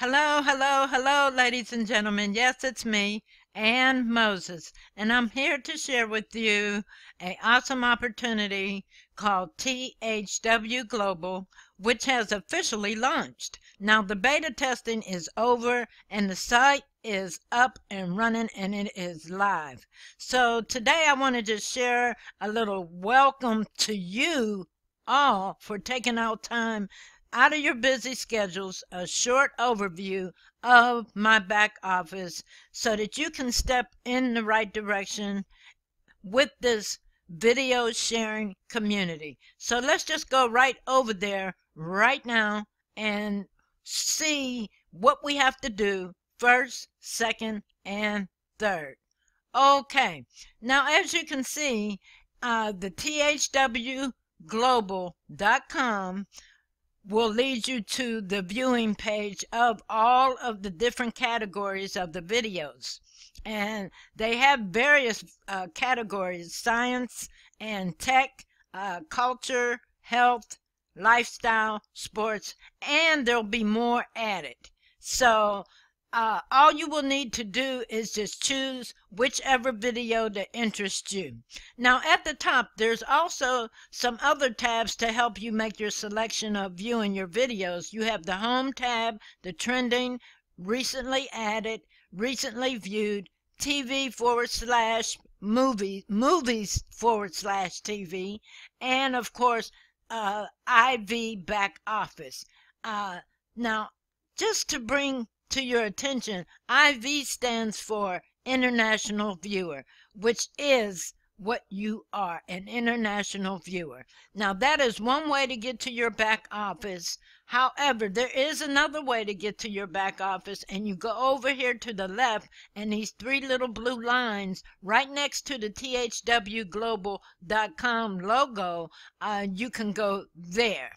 Hello, hello, hello, ladies and gentlemen. Yes, it's me, Ann Moses, and I'm here to share with you a awesome opportunity called THW Global, which has officially launched. Now, the beta testing is over and the site is up and running and it is live. So today I want to share a little welcome to you all for taking out time out of your busy schedules a short overview of my back office so that you can step in the right direction with this video sharing community. So let's just go right over there right now and see what we have to do first, second, and third. Okay, now as you can see, uh, the thwglobal.com will lead you to the viewing page of all of the different categories of the videos. And they have various uh, categories science and tech, uh, culture, health, lifestyle, sports, and there'll be more added. So uh, all you will need to do is just choose whichever video that interests you. Now at the top there's also some other tabs to help you make your selection of viewing your videos. You have the home tab, the trending, recently added, recently viewed, TV forward slash movie, movies forward slash TV, and of course uh, IV back office. Uh, now just to bring to your attention, IV stands for International Viewer, which is what you are an international viewer. Now, that is one way to get to your back office. However, there is another way to get to your back office, and you go over here to the left, and these three little blue lines right next to the THWglobal.com logo, uh, you can go there.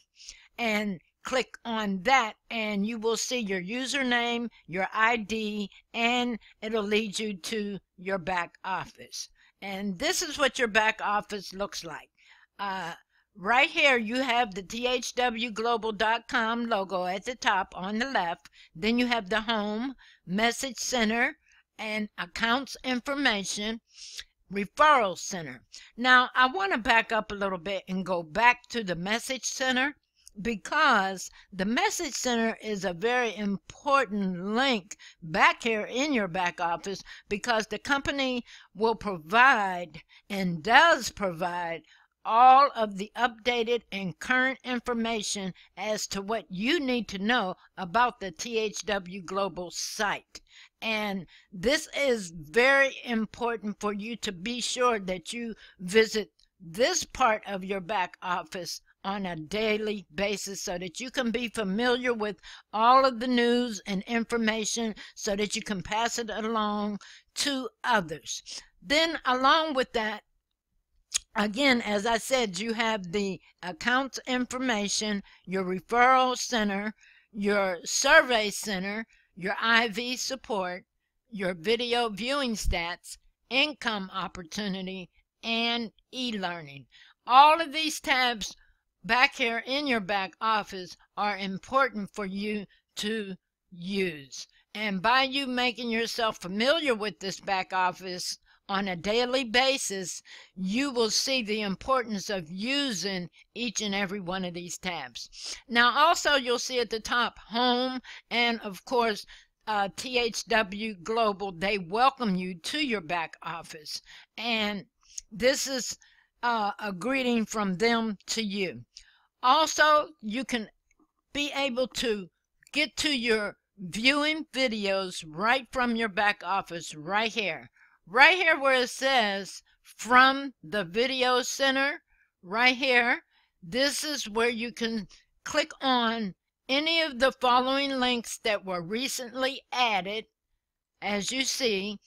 And click on that and you will see your username, your ID, and it'll lead you to your back office. And this is what your back office looks like. Uh, right here you have the thwglobal.com logo at the top on the left. Then you have the home, message center, and accounts information referral center. Now, I want to back up a little bit and go back to the message center because the message center is a very important link back here in your back office because the company will provide and does provide all of the updated and current information as to what you need to know about the THW Global site. And this is very important for you to be sure that you visit this part of your back office on a daily basis so that you can be familiar with all of the news and information so that you can pass it along to others. Then, along with that, again, as I said, you have the accounts information, your referral center, your survey center, your IV support, your video viewing stats, income opportunity, and e-learning. All of these tabs back here in your back office are important for you to use. And by you making yourself familiar with this back office on a daily basis, you will see the importance of using each and every one of these tabs. Now, also, you'll see at the top home and, of course, uh, THW Global. They welcome you to your back office. And this is uh, a greeting from them to you. Also, you can be able to get to your viewing videos right from your back office right here. Right here where it says from the video center, right here, this is where you can click on any of the following links that were recently added. As you see,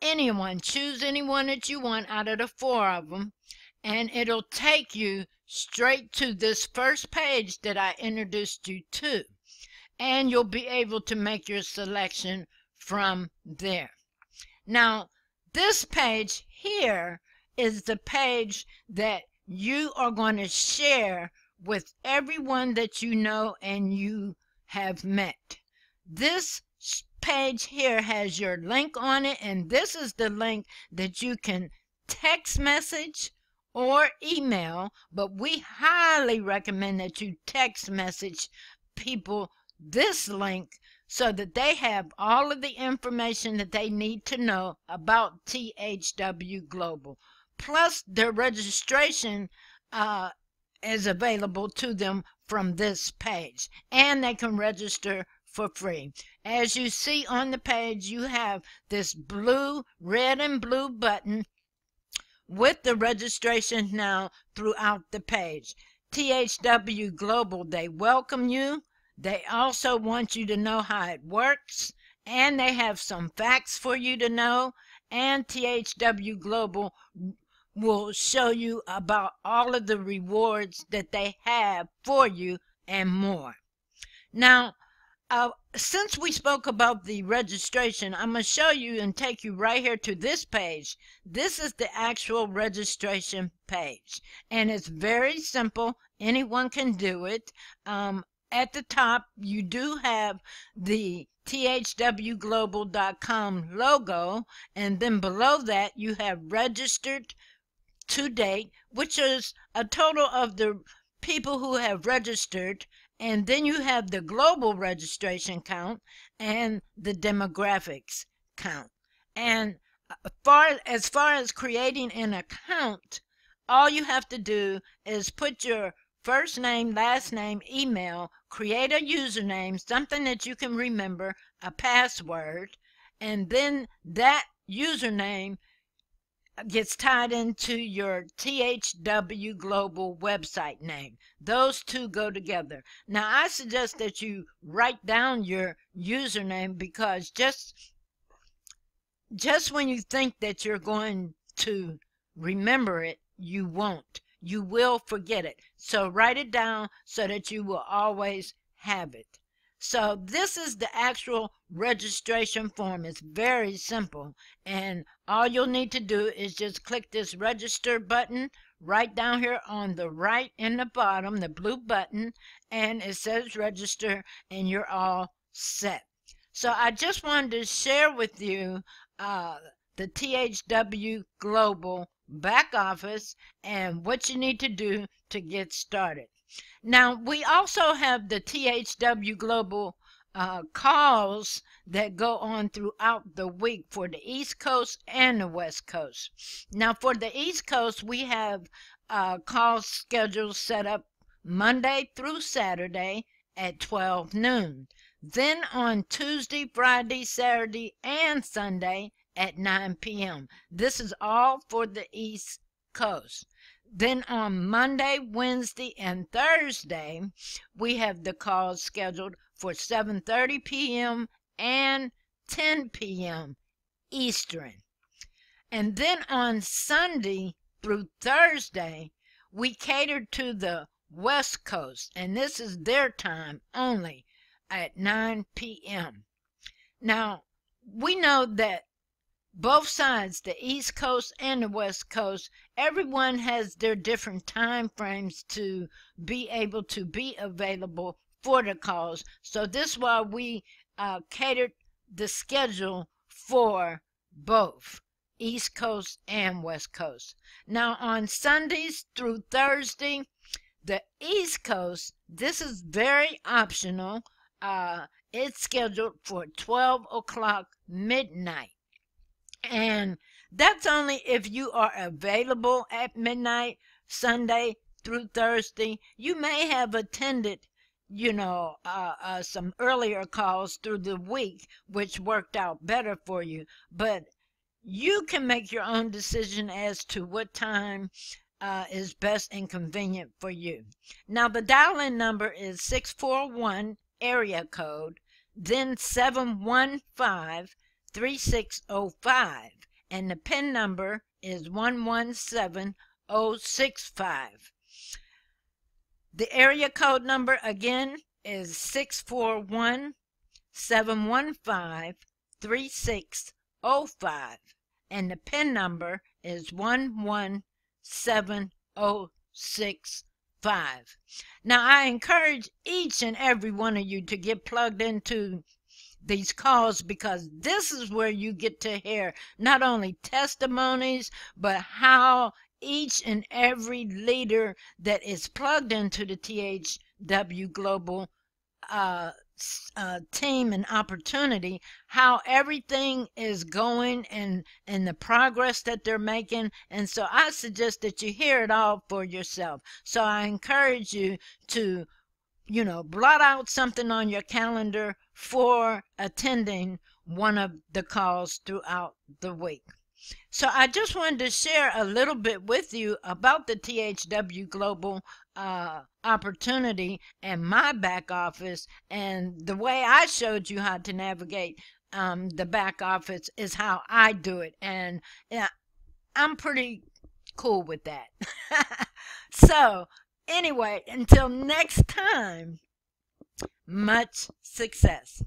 anyone, choose anyone that you want out of the four of them, and it'll take you straight to this first page that I introduced you to. And you'll be able to make your selection from there. Now, this page here is the page that you are going to share with everyone that you know and you have met. this page here has your link on it, and this is the link that you can text message or email, but we highly recommend that you text message people this link so that they have all of the information that they need to know about THW Global. Plus, their registration uh, is available to them from this page, and they can register for free. As you see on the page, you have this blue, red, and blue button with the registration now throughout the page. THW Global, they welcome you. They also want you to know how it works, and they have some facts for you to know. And THW Global will show you about all of the rewards that they have for you and more. Now, uh, since we spoke about the registration, I'm going to show you and take you right here to this page. This is the actual registration page. And it's very simple. Anyone can do it. Um, at the top, you do have the thwglobal.com logo. And then below that, you have registered to date, which is a total of the people who have registered and then you have the global registration count and the demographics count. And uh, far, as far as creating an account, all you have to do is put your first name, last name, email, create a username, something that you can remember, a password, and then that username gets tied into your THW Global website name. Those two go together. Now, I suggest that you write down your username because just just when you think that you're going to remember it, you won't. You will forget it. So write it down so that you will always have it. So this is the actual registration form. It's very simple. And all you'll need to do is just click this register button right down here on the right in the bottom, the blue button, and it says register and you're all set. So I just wanted to share with you uh, the THW Global back office and what you need to do to get started. Now, we also have the THW Global uh, calls that go on throughout the week for the East Coast and the West Coast. Now, for the East Coast, we have uh, call schedules set up Monday through Saturday at 12 noon. Then on Tuesday, Friday, Saturday, and Sunday at 9 p.m. This is all for the East Coast. Then on Monday, Wednesday, and Thursday, we have the calls scheduled for 7:30 p.m. and 10 p.m. Eastern. And then on Sunday through Thursday, we cater to the West Coast, and this is their time only at 9 p.m. Now, we know that both sides, the East Coast and the West Coast, everyone has their different time frames to be able to be available for the calls. So this is why we uh, catered the schedule for both East Coast and West Coast. Now on Sundays through Thursday, the East Coast, this is very optional. Uh, it's scheduled for 12 o'clock midnight. And that's only if you are available at midnight, Sunday through Thursday. You may have attended, you know, uh, uh, some earlier calls through the week, which worked out better for you. But you can make your own decision as to what time uh, is best and convenient for you. Now, the dial-in number is 641 area code, then 715 3605 and the PIN number is 117065. The area code number again is 641 715 3605 and the PIN number is 117065. Now I encourage each and every one of you to get plugged into these calls because this is where you get to hear not only testimonies, but how each and every leader that is plugged into the THW Global uh, uh, team and opportunity, how everything is going and and the progress that they're making. And so I suggest that you hear it all for yourself. So I encourage you to, you know, blot out something on your calendar for attending one of the calls throughout the week. So I just wanted to share a little bit with you about the THW Global uh, opportunity and my back office and the way I showed you how to navigate um, the back office is how I do it. And yeah, I'm pretty cool with that. so anyway, until next time, much success.